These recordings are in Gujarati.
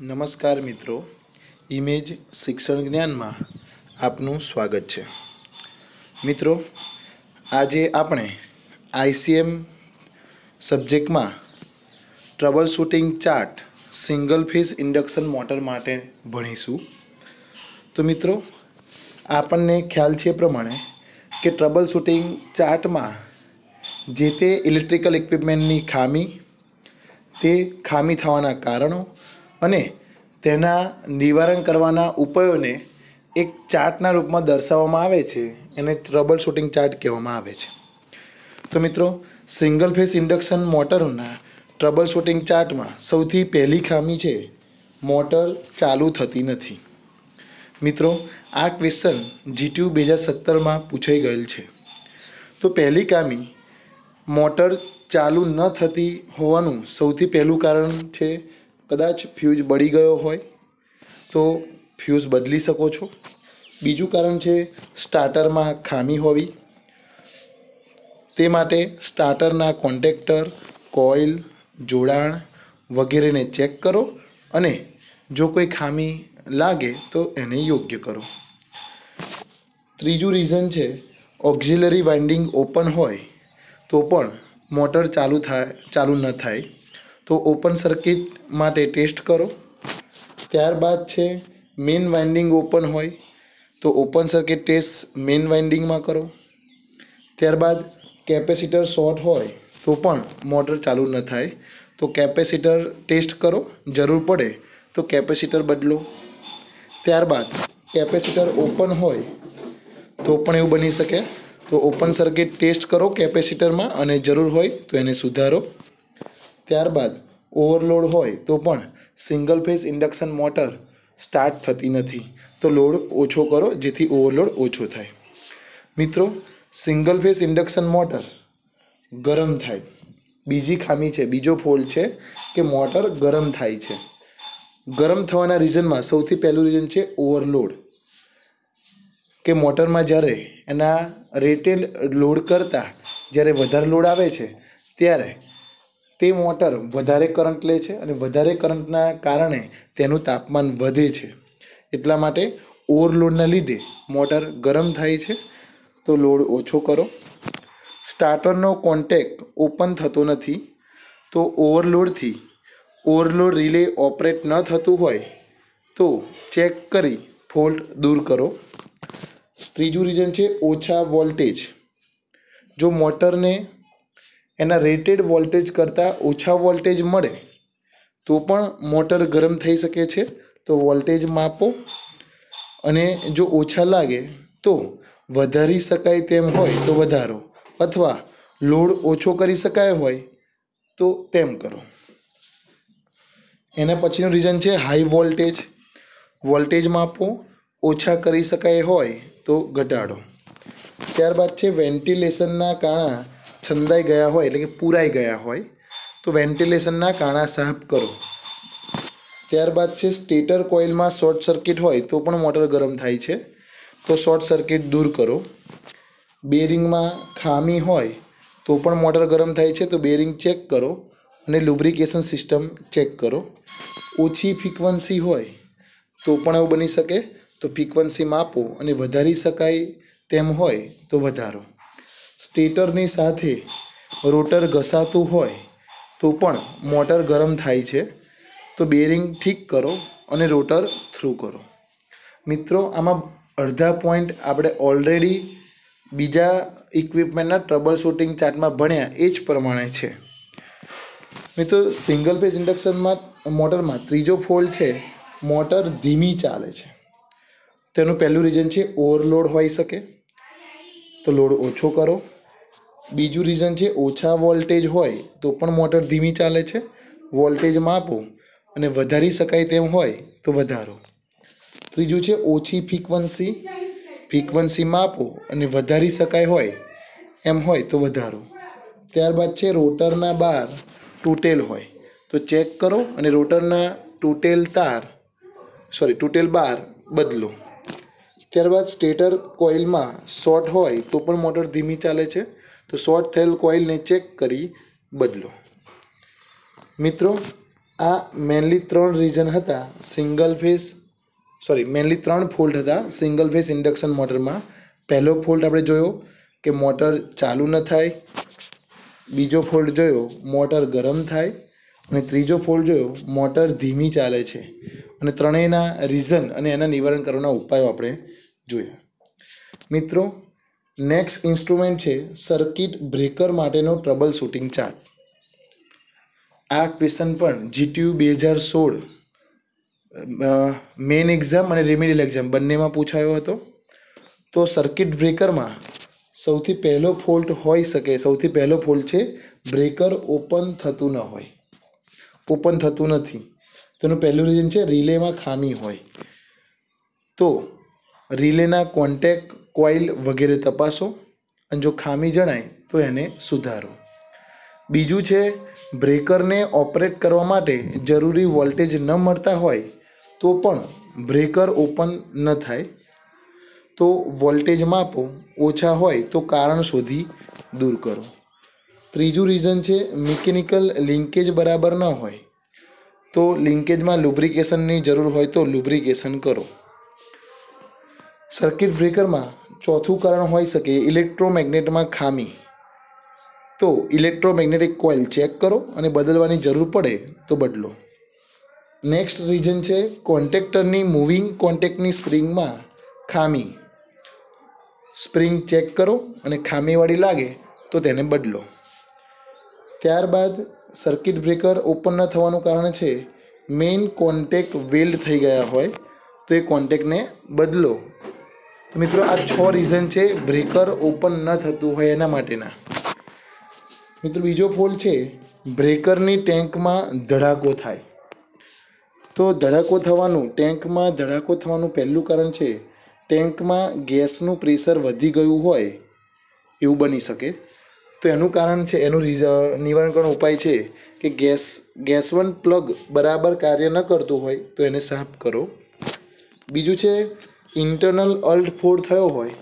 નમસ્કાર મિત્રો. ઇમેજ શિક્ષણ જ્ઞાનમાં આપનું સ્વાગત છે. મિત્રો, આજે આપણે ICM સબ્જેક્ટમાં trouble shooting chart single phase induction motor માટે ભણીશું. તો મિત્રો, આપણને ખ્યાલ છે પ્રમાણે કે ટ્રબલ શૂટિંગ ચાર્ટમાં જે તે ઇલેક્ટ્રિકલ ઇક્વિપમેન્ટની ખામી, તે ખામી થવાના કારણો અને તેના નિવારણ કરવાના ઉપાયોને એક ચાર્ટના રૂપમાં દર્શાવવામાં આવે છે. એને ટ્રબલ શૂટિંગ ચાર્ટ કહેવામાં આવે છે. તો મિત્રો સિંગલ ફેસ ઇન્ડક્શન મોટરના ટ્રબલ શૂટિંગ ચાર્ટમાં સૌથી પહેલી ખામી છે, મોટર ચાલુ થતી નથી. મિત્રો, આ ક્વેશ્ચન જીટીયુ બે હજાર સત્તરમાં પૂછાઈ ગયેલ છે. તો પહેલી ખામી, મોટર ચાલુ ન થતી હોવાનું સૌથી પહેલું કારણ છે કદાચ ફ્યુઝ બળી ગયો હોય તો ફ્યુઝ બદલી શકો છો. બીજું કારણ છે સ્ટાર્ટરમાં ખામી હોવી. તે માટે સ્ટાર્ટરના કોન્ટેક્ટર કોઇલ જોડાણ વગેરેને ચેક કરો અને જો કોઈ ખામી લાગે તો એને યોગ્ય કરો. ત્રીજું રીઝન છે ઓક્ઝિલરી વાઇન્ડિંગ ઓપન હોય તો પણ મોટર ચાલુ થાય, ચાલુ ન થાય. તો ઓપન સર્કિટ માટે ટેસ્ટ કરો. ત્યારબાદ છે, મેઇન વાઇન્ડિંગ ઓપન હોય, તો ઓપન સર્કિટ ટેસ્ટ મેઇન વાઇન્ડિંગમાં કરો. ત્યારબાદ કેપેસિટર શોર્ટ હોય, તો પણ મોટર ચાલુ ન થાય. તો કેપેસિટર ટેસ્ટ કરો, જરૂર પડે તો કેપેસિટર બદલો. ત્યારબાદ કેપેસિટર ઓપન હોય, તો પણ એવું બની શકે. તો ઓપન સર્કિટ ટેસ્ટ કરો કેપેસિટરમાં અને જરૂર હોય તો એને સુધારો. ત્યારબાદ ઓવરલોડ હોય તો પણ single phase induction motor start થતી નથી. તો લોડ ઓછો કરો, જેથી ઓવરલોડ ઓછો થાય. મિત્રો, સિંગલ ફેઝ ઇન્ડક્શન મોટર ગરમ થાય. બીજી ખામી છે, બીજો ફોલ્ટ છે કે મોટર ગરમ થાય છે. ગરમ થવાના રીઝનમાં સૌથી પહેલું રીઝન છે ઓવરલોડ. કે મોટરમાં જ્યારે એના રેટેડ લોડ કરતાં જ્યારે વધારે લોડ આવે છે, ત્યારે તે મોટર વધારે કરંટ લે છે અને વધારે કરંટના કારણે તેનું તાપમાન વધે છે. એટલા માટે ઓવરલોડના લીધે મોટર ગરમ થાય છે. તો લોડ ઓછો કરો. સ્ટાર્ટરનો કોન્ટેક્ટ ઓપન થતો નથી. તો ઓવરલોડથી ઓવરલોડ રિલે ઓપરેટ ન થતું હોય તો ચેક કરી ફોલ્ટ દૂર કરો. ત્રીજું રીઝન છે ઓછા વોલ્ટેજ જો મોટરને એના રેટેડ વોલ્ટેજ કરતાં ઓછા વોલ્ટેજ મળે, તો પણ મોટર ગરમ થઈ શકે છે, તો વોલ્ટેજ માપો. અને જો ઓછા લાગે તો વધારી શકાય તેમ હોય તો વધારો, અથવા લોડ ઓછો કરી શકાય હોય તો તેમ કરો. એના પછીનું રીઝન છે હાઈ વોલ્ટેજ વોલ્ટેજ માપો, ઓછા કરી શકાય હોય તો ઘટાડો. ત્યારબાદ છે વેન્ટિલેશનના કાણા છંદાઈ ગયા હોય એટલે કે પૂરાઈ ગયા હોય, તો વેન્ટિલેશનના કાણા સાફ કરો. ત્યારબાદ છે, સ્ટેટર કોઇલમાં શોર્ટ સર્કિટ હોય તો પણ મોટર ગરમ થાય છે, તો શોર્ટ સર્કિટ દૂર કરો. બેરિંગમાં ખામી હોય તો પણ મોટર ગરમ થાય છે, તો બેરિંગ ચેક કરો અને લુબ્રિકેશન સિસ્ટમ ચેક કરો. ઓછી ફ્રિકવન્સી હોય તો પણ એવું બની શકે, તો ફ્રિકવન્સી માપો અને વધારી શકાય તેમ હોય તો વધારો. સ્ટેટરની સાથે રોટર ઘસાતું હોય તો પણ મોટર ગરમ થાય છે. તો બેરિંગ ઠીક કરો અને રોટર થ્રુ કરો. મિત્રો, આમાં અડધા પોઈન્ટ આપણે ઓલરેડી બીજા ઇક્વિપમેન્ટના ટ્રબલ શૂટિંગ ચાર્ટમાં ભણ્યા એ જ પ્રમાણે છે. મિત્રો સિંગલ ફેઝ ઇન્ડક્શનમાં મોટરમાં ત્રીજો ફોલ્ટ છે, મોટર ધીમી ચાલે છે. તેનું પહેલું રીઝન છે ઓવરલોડ હોઈ શકે. તો લોડ ઓછો કરો. બીજું રીઝન છે, ઓછા વોલ્ટેજ હોય તો પણ મોટર ધીમી ચાલે છે. વોલ્ટેજ માપો અને વધારી શકાય તેમ હોય તો વધારો. ત્રીજું છે, ઓછી ફ્રીક્વન્સી ફ્રીક્વન્સી માપો અને વધારી શકાય હોય એમ હોય તો વધારો. ત્યારબાદ છે, રોટરના બાર તૂટેલ હોય. તો ચેક કરો અને રોટરના તૂટેલ તાર સોરી તૂટેલ બાર બદલો. ત્યારબાદ સ્ટેટર કોઇલમાં શોર્ટ હોય તો પણ મોટર ધીમી ચાલે છે. તો શોર્ટ થયેલ કોઇલને ચેક કરી બદલો. મિત્રો, આ મેનલી ત્રણ રીઝન હતા. સિંગલ ફેઝ સોરી મેનલી ત્રણ ફોલ્ટ હતા. સિંગલ ફેઝ ઇન્ડક્શન મોટરમાં પહેલો ફોલ્ટ આપણે જોયો કે મોટર ચાલુ ન થાય. બીજો ફોલ્ટ જોયો મોટર ગરમ થાય. અને ત્રીજો ફોલ્ટ જોયો મોટર ધીમી ચાલે છે. અને ત્રણેયના રીઝન અને એના નિવારણ કરવાના ઉપાયો આપણે જોયા. મિત્રો નેક્સ્ટ ઇન્સ્ટ્રુમેન્ટ છે સર્કિટ બ્રેકર માટેનો ટ્રબલ શૂટિંગ ચાર્ટ આ ક્વેશ્ચન પણ જીટીયુ બે હજાર સોળ મેઇન એક્ઝામ અને રેમિડિયલ એક્ઝામ બંનેમાં પૂછાયો હતો. તો સર્કિટ બ્રેકરમાં સૌથી પહેલો ફોલ્ટ હોઈ શકે, સૌથી પહેલો ફોલ્ટ છે બ્રેકર ઓપન થતું ન હોય. ઓપન થતું નથી. તેનું પહેલું રીઝન છે રિલેમાં ખામી હોય. તો રિલેના કોન્ટેક કોઇલ વગેરે તપાસો અને જો ખામી જણાય તો એને સુધારો. બીજું છે, બ્રેકરને ઓપરેટ કરવા માટે જરૂરી વોલ્ટેજ ન મળતા હોય તો પણ બ્રેકર ઓપન ન થાય. તો વોલ્ટેજ માપો ઓછા હોય તો કારણ શોધી દૂર કરો. ત્રીજું રીઝન છે મિકેનિકલ લિંકેજ બરાબર ન હોય. તો લિંકેજમાં લુબ્રિકેશનની જરૂર હોય તો લુબ્રિકેશન કરો. સર્કિટ બ્રેકરમાં ચોથું કારણ હોઈ શકે ઇલેક્ટ્રોમેગ્નેટમાં ખામી. તો ઇલેક્ટ્રોમેગ્નેટિક કોઇલ ચેક કરો અને બદલવાની જરૂર પડે તો બદલો. નેક્સ્ટ રીઝન છે કોન્ટેક્ટરની મૂવિંગ કોન્ટેક્ટની સ્પ્રિંગમાં ખામી. સ્પ્રિંગ ચેક કરો અને ખામીવાળી લાગે તો તેને બદલો. ત્યારબાદ સર્કિટ બ્રેકર ઓપન ન થવાનું કારણ છે, મેઇન કોન્ટેક વેલ્ડ થઈ ગયા હોય તો એ કોન્ટેક્ટને બદલો. તો મિત્રો, આ છ રીઝન છે બ્રેકર ઓપન ન થતું હોય એના માટેના. મિત્રો, બીજો ફોલ છે બ્રેકરની ટેન્કમાં ધડાકો થાય. તો ધડાકો થવાનું ટેન્કમાં ધડાકો થવાનું પહેલું કારણ છે ટેન્કમાં ગેસનું પ્રેશર વધી ગયું હોય, એવું બની શકે. તો એનું કારણ છે, એનું નિવારણ કરવાનો ઉપાય છે કે ગેસ ગેસ વન પ્લગ બરાબર કાર્ય ન કરતું હોય, તો એને સાફ કરો. બીજું છે ઇન્ટરનલ અલ્ટ ફોડ થયો હોય,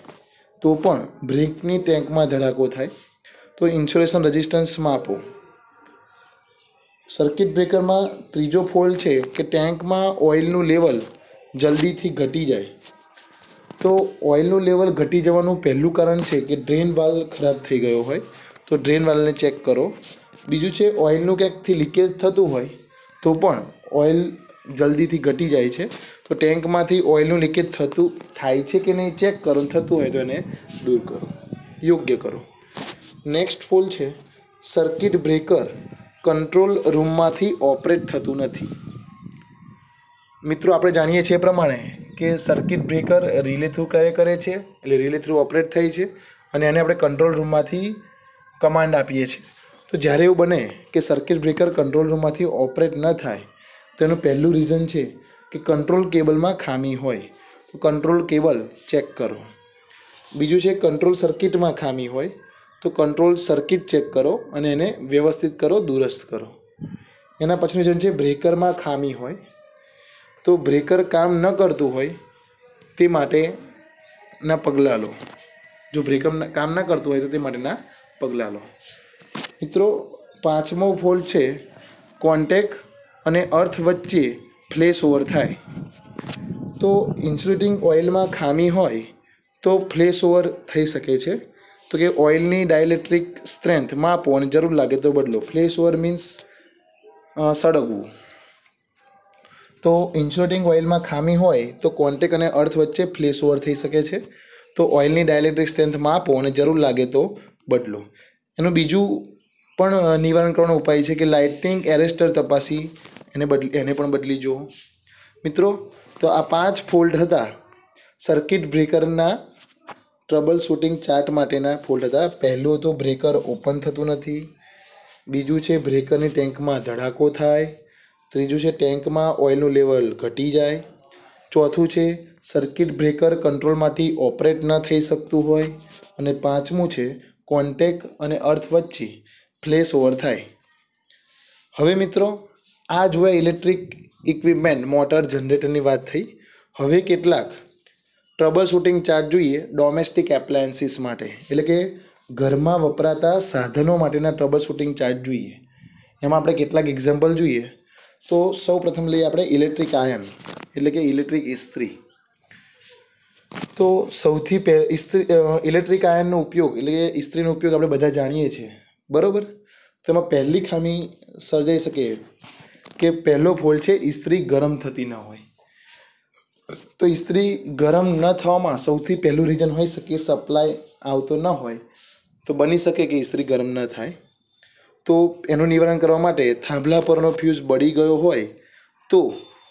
તો પણ બ્રેકની ટેન્કમાં ધડાકો થાય. તો ઇન્સ્યુલેશન રજિસ્ટન્સ માપો સર્કિટ બ્રેકરમાં ત્રીજો ફોલ્ટ છે કે ટેન્કમાં ઓઇલનું લેવલ જલ્દીથી ઘટી જાય. તો ઓઇલનું લેવલ ઘટી જવાનું પહેલું કારણ છે કે ડ્રેન વાલ ખરાબ થઈ ગયો હોય, તો ડ્રેન વાલને ચેક કરો. બીજું છે, ઓઇલનું ક્યાંકથી લીકેજ થતું હોય, તો પણ ઓઇલ જલ્દીથી ઘટી જાય છે. તો ટેન્કમાંથી ઓઇલનું લીકેજ થતું થાય છે કે નહીં ચેક કરો, થતું હોય તો એને દૂર કરો. યોગ્ય કરો. નેક્સ્ટ ફોલ છે, સર્કિટ બ્રેકર કંટ્રોલ રૂમમાંથી ઓપરેટ થતું નથી. મિત્રો, આપણે જાણીએ છીએ પ્રમાણે કે સર્કિટ બ્રેકર રિલે થ્રુ કાર્ય કરે છે, એટલે રિલે થ્રુ ઓપરેટ થઈ છે અને એને આપણે કંટ્રોલ રૂમમાંથી કમાન્ડ આપીએ છીએ. તો જ્યારે એવું બને કે સર્કિટ બ્રેકર કંટ્રોલ રૂમમાંથી ઓપરેટ ન થાય તો એનું પહેલું રીઝન છે કે કંટ્રોલ કેબલમાં ખામી હોય. તો કંટ્રોલ કેબલ ચેક કરો. બીજું છે કંટ્રોલ સર્કિટમાં ખામી હોય. તો કંટ્રોલ સર્કિટ ચેક કરો અને એને વ્યવસ્થિત કરો દુરસ્ત કરો. એના પછીનું રીઝન છે બ્રેકરમાં ખામી હોય. તો બ્રેકર કામ ન કરતું હોય તે માટેના પગલાં લો. જો બ્રેકર કામ ન કરતું હોય તો તે માટેના પગલાં લો. મિત્રો, પાંચમો ફોલ્ટ છે કોન્ટેક અને અર્થ વચ્ચે ફ્લેશ ઓવર થાય. તો ઇન્સ્યુલેટિંગ ઓઇલમાં ખામી હોય તો ફ્લેશ ઓવર થઈ શકે છે. તો કે ઓઇલની ડાયલેક્ટ્રિક સ્ટ્રેન્થ માપો અને જરૂર લાગે તો બદલો. ફ્લેશ ઓવર મીન્સ સળગવું. તો ઇન્સ્યુલેટિંગ ઓઇલમાં ખામી હોય તો કોન્ટેક અને અર્થ વચ્ચે ફ્લેશ ઓવર થઈ શકે છે. તો ઓઇલની ડાયલેક્ટ્રિક સ્ટ્રેન્થ માપો અને જરૂર લાગે તો બદલો. એનું બીજું પણ નિવારણ કરવાનો ઉપાય છે કે લાઇટિંગ, એરેસ્ટર તપાસી એને બદલી એને પણ બદલી જુઓ. મિત્રો, તો આ પાંચ ફોલ્ટ હતા સર્કિટ બ્રેકરના ટ્રબલ શૂટિંગ ચાર્ટ માટેના ફોલ્ટ હતા. પહેલું તો બ્રેકર ઓપન થતું નથી. બીજું છે બ્રેકરની ટેન્કમાં ધડાકો થાય. ત્રીજું છે ટેન્કમાં ઓઇલનું લેવલ ઘટી જાય. ચોથું છે સર્કિટ બ્રેકર કંટ્રોલમાંથી ઓપરેટ ન થઈ શકતું હોય. અને પાંચમું છે કોન્ટેક અને અર્થ વચ્ચે ફ્લેશ ઓવર થાય. હવે મિત્રો આ જોયા ઇલેક્ટ્રિક ઇક્વિપમેન્ટ મોટર જનરેટરની વાત થઈ. હવે કેટલાક ટ્રબલ શૂટિંગ ચાર્ટ જોઈએ ડોમેસ્ટિક એપ્લાયન્સીસ માટે. એટલે કે ઘરમાં વપરાતા સાધનો માટેના ટ્રબલ શૂટિંગ ચાર્ટ જોઈએ. એમાં આપણે કેટલાક એક્ઝામ્પલ જોઈએ. તો સૌ પ્રથમ લઈએ આપણે ઇલેક્ટ્રિક આયન એટલે કે ઇલેક્ટ્રિક ઇસ્ત્રી. તો સૌથી પહે, ઇસ્ત્રી ઇલેક્ટ્રિક આયનનો ઉપયોગ, એટલે કે ઇસ્ત્રીનો ઉપયોગ આપણે બધા જાણીએ છીએ. બરાબર? તો એમાં પહેલી ખામી સર્જાઈ શકે કે પહેલો ફોલ્ટ છે ઇસ્ત્રી ગરમ થતી ન હોય. તો ઇસ્ત્રી ગરમ ન થવામાં સૌથી પહેલું રીઝન હોઈ શકે સપ્લાય આવતો ન હોય. તો બની શકે કે ઇસ્ત્રી ગરમ ન થાય. તો એનું નિવારણ કરવા માટે થાંભલા પરનો ફ્યુઝ બળી ગયો હોય, તો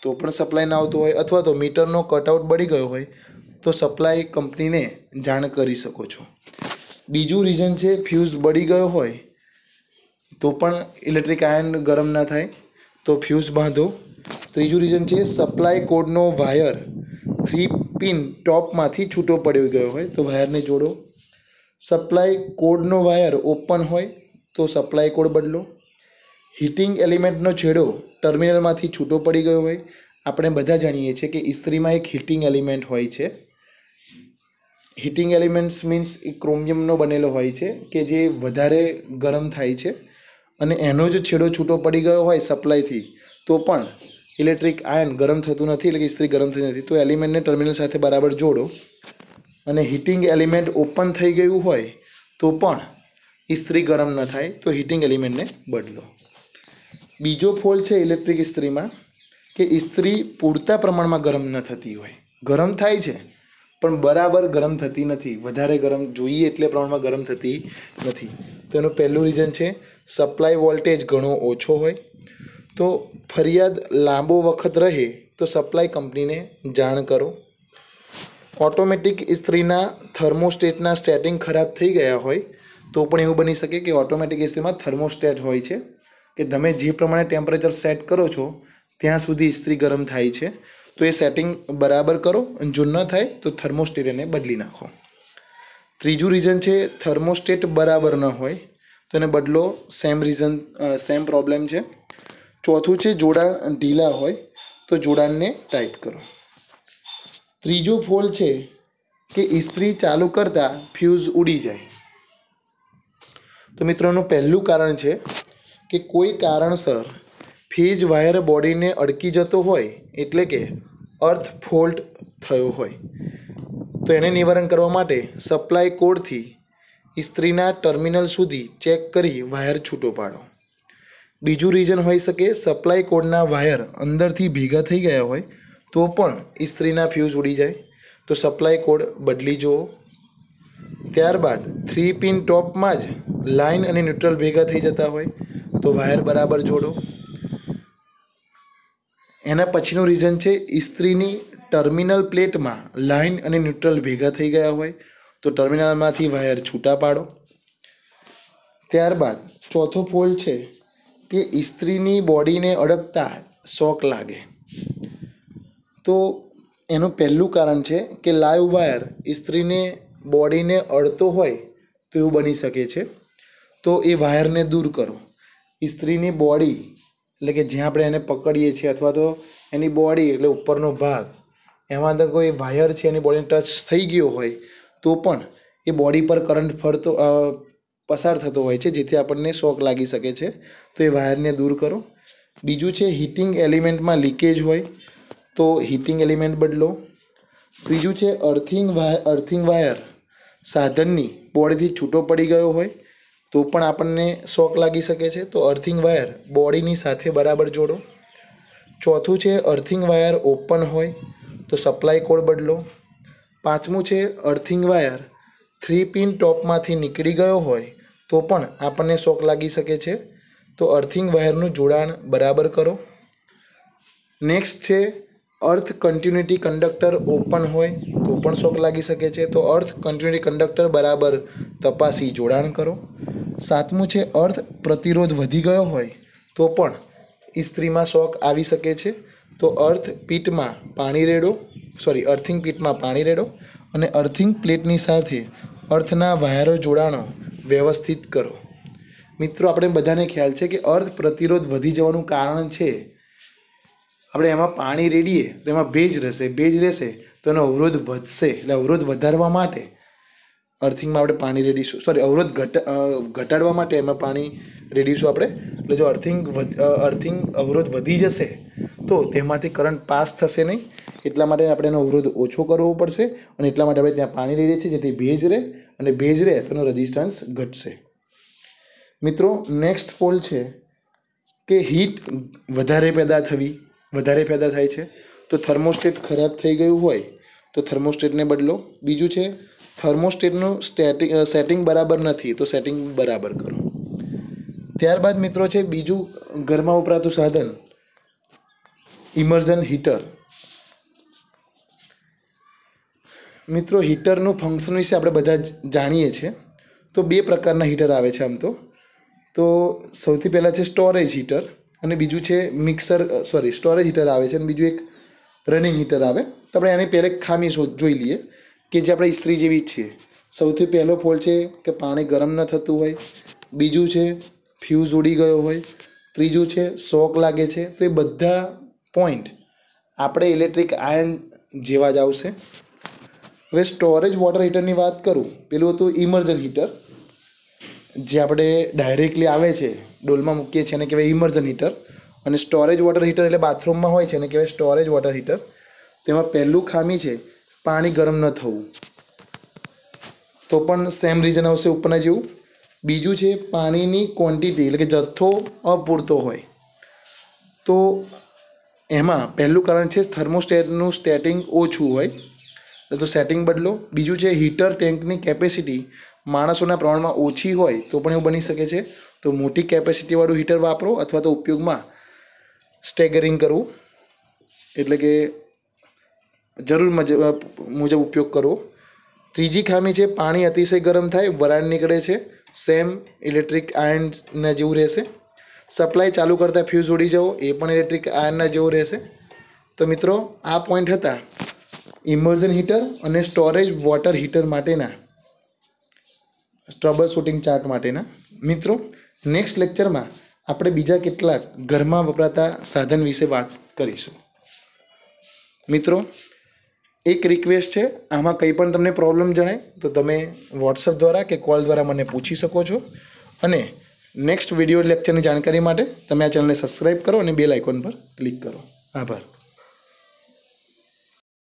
તો પણ સપ્લાય ના આવતો હોય અથવા તો મીટરનો કટઆઉટ બળી ગયો હોય, તો સપ્લાય કંપનીને જાણ કરી શકો છો. બીજું રીઝન છે ફ્યુઝ બળી ગયો હોય, તો પણ ઇલેક્ટ્રિક આયન ગરમ ના થાય. તો ફ્યુઝ બાંધો. ત્રીજું રીઝન છે સપ્લાય કોડનો વાયર થ્રી પિન ટોપમાંથી છૂટો પડી ગયો હોય તો વાયરને જોડો. સપ્લાય કોડનો વાયર ઓપન હોય તો સપ્લાય કોડ બદલો. હીટિંગ એલિમેન્ટનો છેડો ટર્મિનલમાંથી છૂટો પડી ગયો હોય. આપણે બધા જાણીએ છીએ કે ઇસ્ત્રીમાં એક હીટિંગ એલિમેન્ટ હોય છે. હીટિંગ એલિમેન્ટ્સ મીન્સ ક્રોમિયમનો બનેલો હોય છે કે જે વધારે ગરમ થાય છે. અને એનો જ છેડો છૂટો પડી ગયો હોય સપ્લાયથી, તો પણ ઇલેક્ટ્રિક આયન ગરમ થતું નથી, એટલે કે ઇસ્ત્રી ગરમ થતી નથી. તો એલિમેન્ટને ટર્મિનલ સાથે બરાબર જોડો. અને હીટિંગ એલિમેન્ટ ઓપન થઈ ગયું હોય, તો પણ ઇસ્ત્રી ગરમ ન થાય, તો હીટિંગ એલિમેન્ટને બદલો. બીજો ફોલ છે ઇલેક્ટ્રિક ઇસ્ત્રીમાં, કે ઇસ્ત્રી પૂરતા પ્રમાણમાં ગરમ ન થતી હોય. ગરમ થાય છે, પણ બરાબર ગરમ થતી નથી. વધારે ગરમ જોઈએ એટલે પ્રમાણમાં ગરમ થતી નથી. તો એનું પહેલું રીઝન છે સપ્લાય વોલ્ટેજ ઘણો ઓછો હોય. તો ફરિયાદ લાંબો વખત રહે તો સપ્લાય કંપનીને જાણ કરો. ઓટોમેટિક ઇસ્ત્રીના થર્મોસ્ટેટના સ્ટેટિંગ ખરાબ થઈ ગયા હોય, તો પણ એવું બની શકે કે ઓટોમેટિક ઇસ્ત્રીમાં થર્મોસ્ટેટ હોય છે. કે તમે જે પ્રમાણે ટેમ્પરેચર સેટ કરો છો, ત્યાં સુધી ઇસ્ત્રી ગરમ થાય છે. તો એ સેટિંગ બરાબર કરો, જો ન થાય તો થર્મોસ્ટેટ એને બદલી નાખો. ત્રીજું રીઝન છે થર્મોસ્ટેટ બરાબર ન હોય. તો એને બદલો સેમ રીઝન સેમ પ્રોબ્લેમ છે. ચોથું છે જોડાણ ઢીલા હોય, તો જોડાણને ટાઈટ કરો. ત્રીજો ફોલ છે કે ઇસ્ત્રી ચાલુ કરતાં ફ્યુઝ ઉડી જાય. તો મિત્રોનું પહેલું કારણ છે કે કોઈ કારણસર ફીજ વાયર બોડીને અડકી જતો હોય, એટલે કે અર્થ ફોલ્ટ થયો હોય. તો એને નિવારણ કરવા માટે સપ્લાય કોડથી ઇસ્ત્રીના ટર્મિનલ સુધી ચેક કરી વાયર છૂટો પાડો. બીજું રીઝન હોઈ શકે સપ્લાય કોડના વાયર અંદરથી ભેગા થઈ ગયા હોય તો પણ ઇસ્ત્રીના ફ્યુઝ ઉડી જાય. તો સપ્લાય કોડ બદલી જુઓ. ત્યારબાદ થ્રી પિન ટોપમાં જ લાઇન અને ન્યુટ્રલ ભેગા થઈ જતા હોય તો વાયર બરાબર જોડો. એના પછીનું રીઝન છે ઇસ્ત્રીની ટર્મિનલ પ્લેટમાં લાઇન અને ન્યુટ્રલ ભેગા થઈ ગયા હોય, તો ટર્મિનલમાંથી વાયર છૂટા પાડો. ત્યારબાદ ચોથો ફોલ છે કે ઇસ્ત્રીની બોડીને અડકતા શોક લાગે. તો એનું પહેલું કારણ છે કે લાઈવ વાયર ઇસ્ત્રીને બોડીને અડતો હોય, તો એવું બની શકે છે. તો એ વાયરને દૂર કરો. ઇસ્ત્રીની બોડી, એટલે કે જ્યાં આપણે એને પકડીએ છીએ અથવા તો એની બોડી, એટલે ઉપરનો ભાગ એમાં અંદર કોઈ વાયર છે, એની બોડીને ટચ થઈ ગયો હોય, તો પણ એ બોડી પર કરંટ ફરતો પસાર થતો હોય છે, જેથી આપણને શોક લાગી શકે છે. તો એ વાયરને દૂર કરો. બીજું છે હીટિંગ એલિમેન્ટમાં લીકેજ હોય, તો હીટિંગ એલિમેન્ટ બદલો. ત્રીજું છે અર્થિંગ વાયર અર્થિંગ વાયર સાધનની બોડીથી છૂટો પડી ગયો હોય, તો પણ આપણને શોક લાગી શકે છે. તો અર્થિંગ વાયર બોડીની સાથે બરાબર જોડો. ચોથું છે અર્થિંગ વાયર ઓપન હોય તો સપ્લાય કોડ બદલો. પાંચમું છે અર્થિંગ વાયર થ્રી પિન ટોપમાંથી નીકળી ગયો હોય તો પણ આપણને શોક લાગી શકે છે. તો અર્થિંગ વાયરનું જોડાણ બરાબર કરો. નેક્સ્ટ છે અર્થ કન્ટિન્યુટી કંડક્ટર ઓપન હોય તો પણ શોક લાગી શકે છે. તો અર્થ કન્ટિન્યુટી કંડક્ટર બરાબર તપાસી જોડાણ કરો. સાતમું છે અર્થ પ્રતિરોધ વધી ગયો હોય તો પણ ઇસ્ત્રીમાં શોક આવી શકે છે. તો અર્થ પીટમાં પાણી રેડો સોરી અર્થિંગ પીટમાં પાણી રેડો અને અર્થિંગ પ્લેટની સાથે અર્થના વાયરો જોડાણો વ્યવસ્થિત કરો. મિત્રો, આપણે બધાને ખ્યાલ છે કે અર્થ પ્રતિરોધ વધી જવાનું કારણ છે. આપણે એમાં પાણી રેડીએ તો એમાં ભેજ રહેશે ભેજ રહેશે તો એનો અવરોધ વધશે. એટલે અવરોધ વધારવા માટે અર્થિંગમાં આપણે પાણી રેડીશું. સોરી અવરોધ ઘટ ઘટાડવા માટે એમાં પાણી રેડીશું આપણે. એટલે જો અર્થિંગ અર્થિંગ અવરોધ વધી જશે તો તેમાંથી કરંટ પાસ થશે નહીં. એટલા માટે આપણે એનો અવરોધ ઓછો કરવો પડશે અને એટલા માટે આપણે ત્યાં પાણી રહીએ છીએ જેથી ભેજ રહે અને ભેજ રહે તો એનો રેઝિસ્ટન્સ ઘટશે. મિત્રો નેક્સ્ટ પોલ છે કે હીટ વધારે પેદા થવી, વધારે પેદા થાય છે. તો થર્મોસ્ટેટ ખરાબ થઈ ગયું હોય તો થર્મોસ્ટેટને બદલો. બીજું છે થર્મોસ્ટેટનું સ્ટેટિંગ સેટિંગ બરાબર નથી તો સેટિંગ બરાબર કરો. ત્યારબાદ મિત્રો છે બીજું ઘરમાં વપરાતું સાધન. Immersion heater. મિત્રો, હીટરનું ફંક્શન વિશે આપણે બધા જાણીએ છીએ. તો બે પ્રકારના હીટર આવે છે આમ તો. તો સૌથી પહેલાં છે સ્ટોરેજ હીટર અને બીજું છે મિક્સર સોરી સ્ટોરેજ હીટર આવે છે અને બીજું એક રનિંગ હીટર આવે. તો આપણે એની પહેલે ખામી જોઈ લઈએ કે જે આપણે ઇસ્ત્રી જેવી જ છે. સૌથી પહેલો ફોલ્ટ છે કે પાણી ગરમ ન થતું હોય. બીજું છે ફ્યુઝ ઉડી ગયો હોય. ત્રીજું છે શોક લાગે છે. તો એ બધા પોઈન્ટ આપણે ઇલેક્ટ્રિક આયન જેવા જ આવશે. હવે સ્ટોરેજ વોટર હીટરની વાત કરું, પેલું હતું ઇમર્જન હીટર જે આપણે ડાયરેક્ટલી આવે છે, ડોલમાં મૂકીએ છીએ એને કહેવાય ઇમર્જન હીટર અને સ્ટોરેજ વોટર હીટર એટલે બાથરૂમમાં હોય છે એને કહેવાય સ્ટોરેજ વોટર હીટર તેમાં પહેલું ખામી છે, પાણી ગરમ ન થવું. તો પણ સેમ રીઝન આવશે ઉપરના જેવું. બીજું છે, પાણીની ક્વોન્ટિટી એટલે કે જથ્થો અપૂરતો હોય. તો એમાં પહેલું કારણ છે થર્મોસ્ટેટનું સ્ટેટિંગ ઓછું હોય. એટલે તો સેટિંગ બદલો. બીજું છે હીટર ટેન્કની કેપેસિટી માણસોના પ્રમાણમાં ઓછી હોય તો પણ એવું બની શકે છે. તો મોટી કેપેસિટીવાળું હીટર વાપરો અથવા તો ઉપયોગમાં સ્ટેગરિંગ કરવું એટલે કે જરૂર મજ- મુજબ ઉપયોગ કરવો ત્રીજી ખામી છે પાણી અતિશય ગરમ થાય, વરાળ નીકળે છે. સેમ ઇલેક્ટ્રિક આયનના જેવું રહેશે. સપ્લાય ચાલુ કરતાં ફ્યુઝ ઉડી જવો, એ પણ ઇલેક્ટ્રિક આયનના જેવો રહેશે. તો મિત્રો, આ પોઈન્ટ હતા ઇમર્ઝન હીટર અને સ્ટોરેજ વોટર હીટર માટેના ટ્રબલ શૂટિંગ ચાર્ટ માટેના. મિત્રો નેક્સ્ટ લેક્ચરમાં આપણે બીજા કેટલાક ઘરમાં વપરાતા સાધન વિશે વાત કરીશું. મિત્રો, એક રિક્વેસ્ટ છે, આમાં કંઈ પણ તમને પ્રોબ્લેમ જણાય, તો તમે વોટ્સઅપ દ્વારા કે કોલ દ્વારા મને પૂછી શકો છો. અને નેક્સ્ટ વીડિયો લેક્ચરની જાણકારી માટે તમે આ ચેનલને સબસ્ક્રાઈબ કરો અને બેલ આઇકોન પર ક્લિક કરો. આભાર.